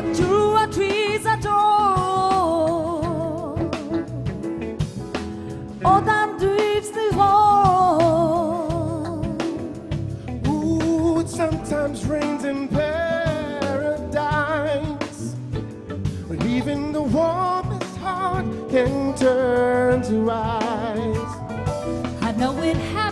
what true a trees adore. All that drifts the home. Ooh, it sometimes rains in paradise. When even the warmest heart can turn to ice. I know it happens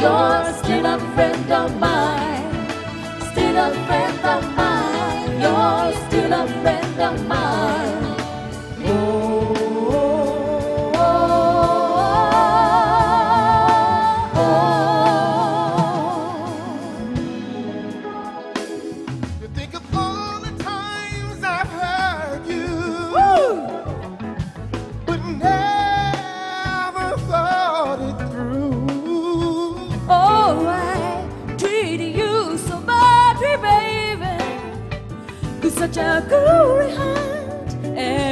mine. You're such a good heart eh?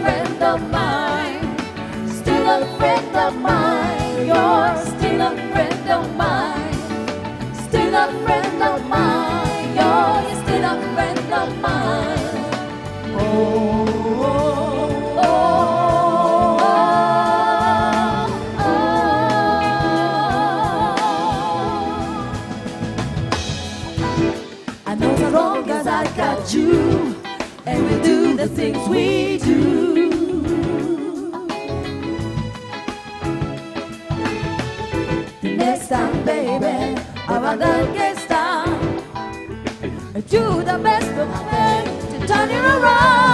Friend of mine. Still a friend of mine. You're still a friend of mine. Still a friend of mine. You're still a friend of mine. Oh. I know as long I got you, and we do the things we do. Time, baby, rather get down. Do the best of me to turn it around.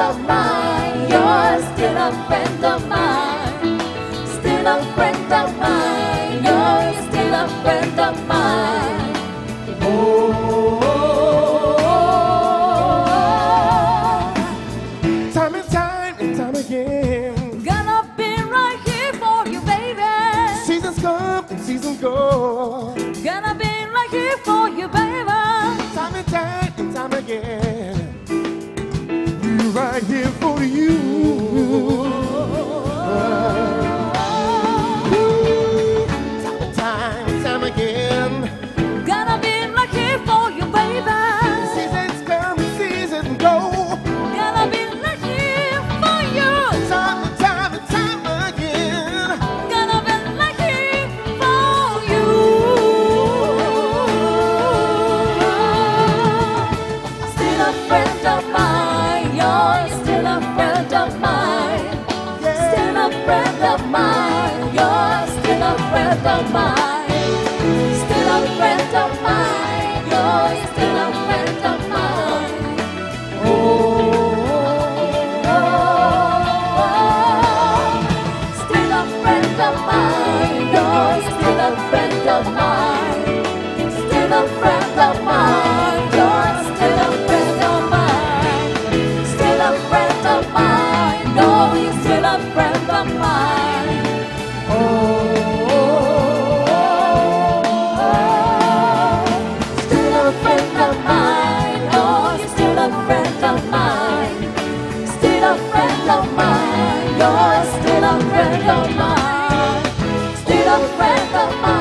Of mine. You're still a friend of mine. Still a friend of mine. You're still a friend breath of mine. where the